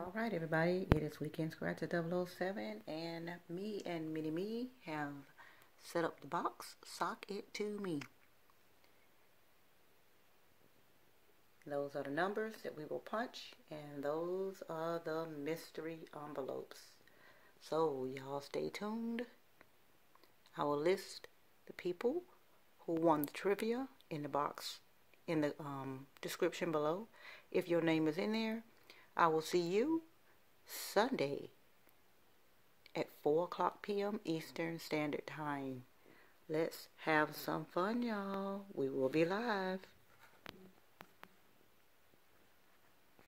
All right, everybody, it is Weekend Scratcher 007, and me and Mini Me have set up the box. Sock it to me. Those are the numbers that we will punch, and those are the mystery envelopes. So, y'all stay tuned. I will list the people who won the trivia in the box in the um, description below. If your name is in there, I will see you Sunday at 4 o'clock p.m. Eastern Standard Time. Let's have some fun, y'all. We will be live.